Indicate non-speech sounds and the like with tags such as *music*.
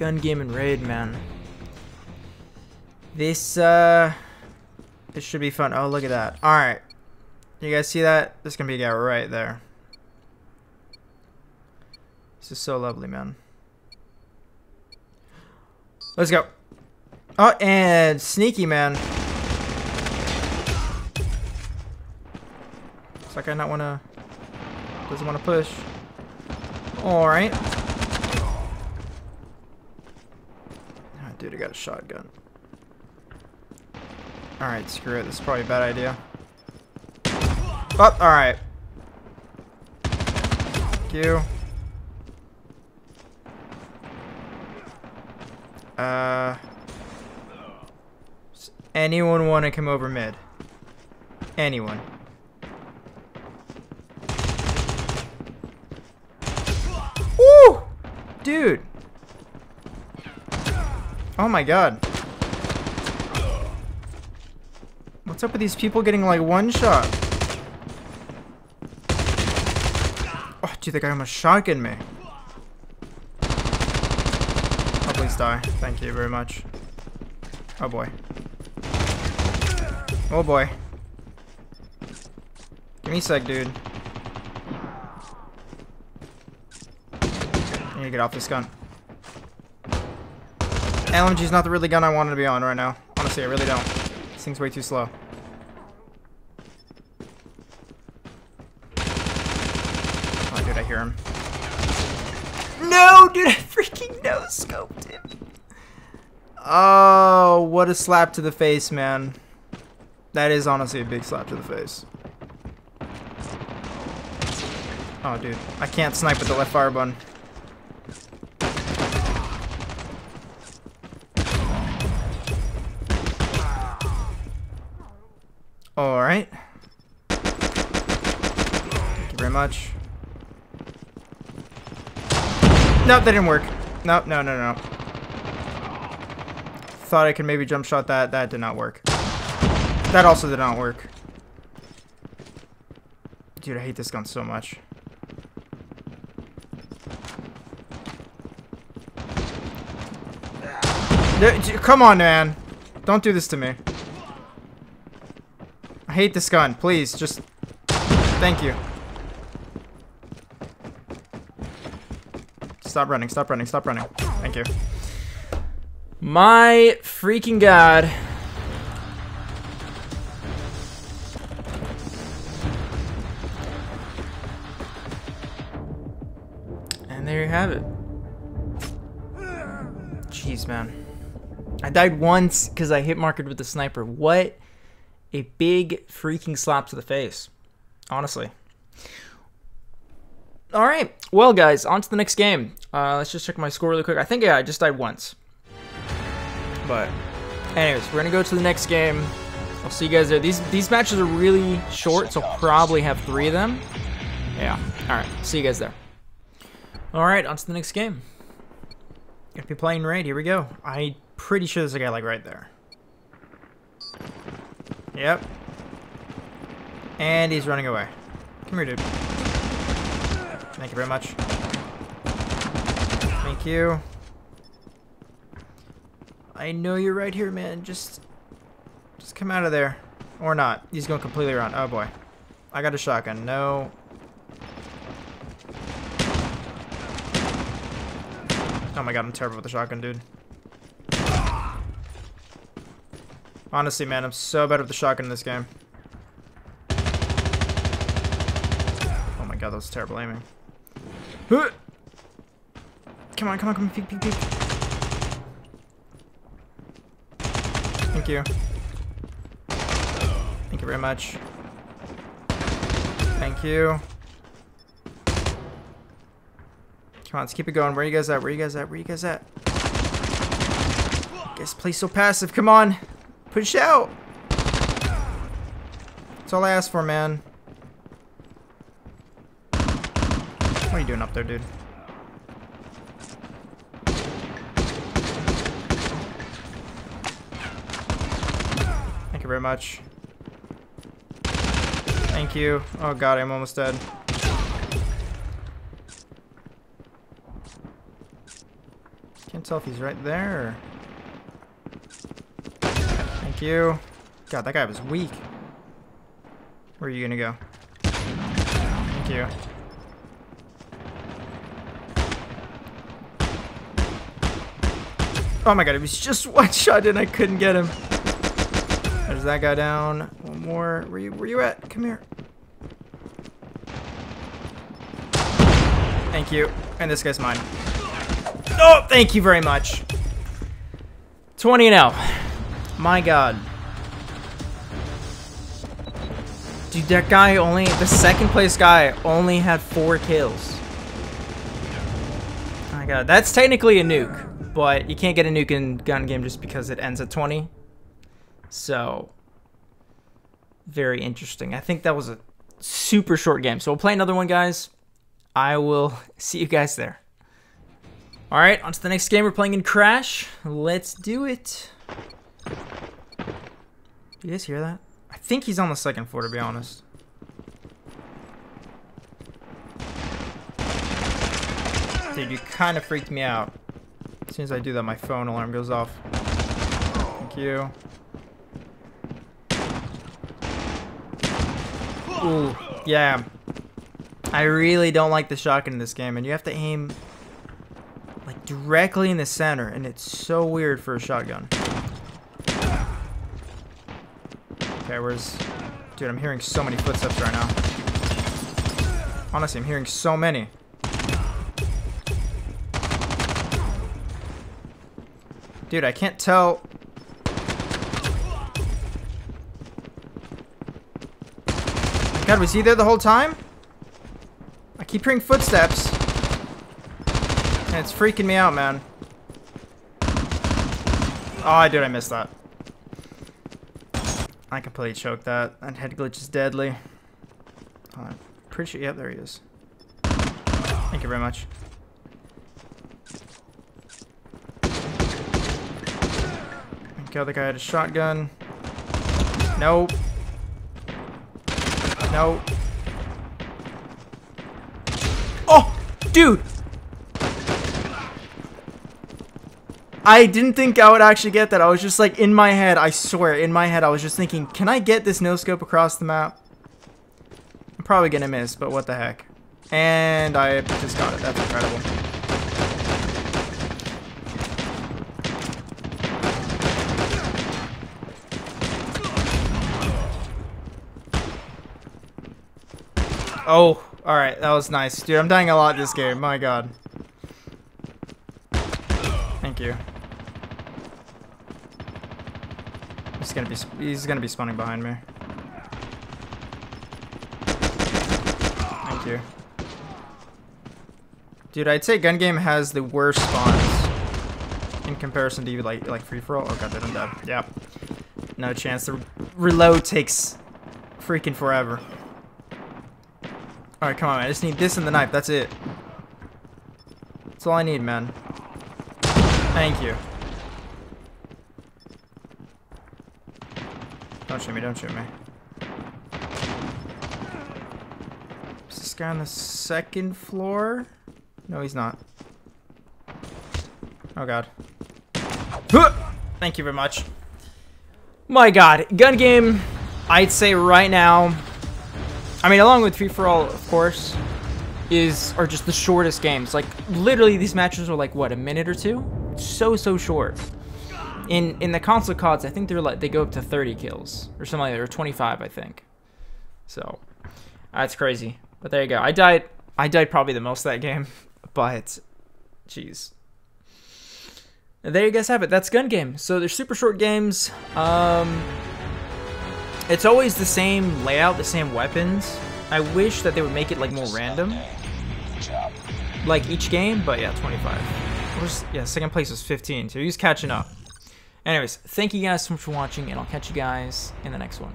gun game and raid, man. This, uh... This should be fun. Oh, look at that. Alright. You guys see that? There's gonna be a guy right there. This is so lovely, man. Let's go. Oh, and sneaky, man. Looks like I not wanna... Doesn't wanna push. Alright. Dude, I got a shotgun. Alright, screw it. This is probably a bad idea. Oh, alright. Thank you. Uh... Anyone want to come over mid? Anyone? Woo! Dude! Oh my god. What's up with these people getting like one shot? Oh, dude, the guy almost shotgun me. Oh, please die. Thank you very much. Oh boy. Oh boy. Give me a sec, dude. I need to get off this gun. LMG's not the really gun I wanted to be on right now. Honestly, I really don't. This thing's way too slow. Oh, dude, I hear him. No, dude, I freaking no-scoped him. Oh, what a slap to the face, man. That is honestly a big slap to the face. Oh, dude. I can't snipe with the left fire button. Alright. Thank you very much. Nope, that didn't work. Nope, no, no, no. Thought I could maybe jump shot that. That did not work. That also did not work. Dude, I hate this gun so much. Come on, man. Don't do this to me. I hate this gun. Please, just... Thank you. Stop running, stop running, stop running. Thank you. My freaking god. And there you have it. Jeez, man. I died once because I hit markered with the sniper. What a big freaking slap to the face. Honestly. All right. Well, guys, on to the next game. Uh, let's just check my score really quick. I think, yeah, I just died once. But, anyways, we're going to go to the next game. I'll see you guys there. These, these matches are really short, so probably have three of them. Yeah. All right. See you guys there. All right. On to the next game. Gonna be playing raid. Here we go. I'm pretty sure there's a guy, like, right there. Yep. And he's running away. Come here, dude. Thank you very much. Thank you. I know you're right here, man. Just... Just come out of there. Or not. He's going completely around. Oh, boy. I got a shotgun. No. Oh my god, I'm terrible with the shotgun, dude. Honestly, man, I'm so bad with the shotgun in this game. Oh my god, that was terrible aiming. Come on, come on, come on, peek, peek, peek. Thank you. Thank you very much. Thank you. Come on, let's keep it going. Where are you guys at? Where are you guys at? Where are you guys at? Guys play so passive. Come on. Push out. That's all I asked for, man. What are you doing up there, dude? Thank you very much. Thank you. Oh god, I'm almost dead. Can't tell if he's right there. Thank you. God, that guy was weak. Where are you gonna go? Thank you. Oh my god, it was just *laughs* one shot and I couldn't get him. There's that guy down. One more. Where you where you at? Come here. Thank you. And this guy's mine. Oh, thank you very much. 20 now. My god. Dude, that guy only, the second place guy only had four kills. My god, that's technically a nuke, but you can't get a nuke in gun game just because it ends at 20. So, very interesting. I think that was a super short game. So we'll play another one, guys. I will *laughs* see you guys there. All right, on to the next game. We're playing in Crash. Let's do it. You guys hear that? I think he's on the second floor, to be honest. Dude, you kind of freaked me out. As soon as I do that, my phone alarm goes off. Thank you. Ooh, yeah. I really don't like the shotgun in this game, and you have to aim like directly in the center, and it's so weird for a shotgun. Okay, where's... Dude, I'm hearing so many footsteps right now. Honestly, I'm hearing so many. Dude, I can't tell... God, was he there the whole time? I keep hearing footsteps. And it's freaking me out, man. Oh, dude, I missed that. I completely choked that. That head glitch is deadly. I'm pretty sure. Yep, there he is. Thank you very much. The guy had a shotgun. Nope. Nope. Oh! Dude! I didn't think I would actually get that. I was just like, in my head, I swear, in my head, I was just thinking, can I get this no-scope across the map? I'm probably gonna miss, but what the heck. And I just got it. That's incredible. Oh, alright. That was nice. Dude, I'm dying a lot this game. My god. Thank you. He's gonna be he's gonna be spawning behind me. Thank you. Dude, I'd say gun game has the worst spawns in comparison to like like free for all. Oh god, I'm dead. Yeah. No chance. The reload takes freaking forever. Alright, come on, I just need this and the knife. That's it. That's all I need, man. Thank you. Don't shoot me, don't shoot me. Is this guy on the second floor? No, he's not. Oh god. Thank you very much. My god, gun game, I'd say right now, I mean, along with Free For All, of course, is are just the shortest games. Like, literally, these matches are like, what, a minute or two? So, so short. In in the console CODs, I think they're like they go up to 30 kills or something like that, or 25, I think. So that's crazy. But there you go. I died. I died probably the most that game, *laughs* but jeez. There you guys have it. That's gun game. So they're super short games. Um, it's always the same layout, the same weapons. I wish that they would make it like more random, like each game. But yeah, 25. Was, yeah, second place was 15, so he's catching up. Anyways, thank you guys so much for watching, and I'll catch you guys in the next one.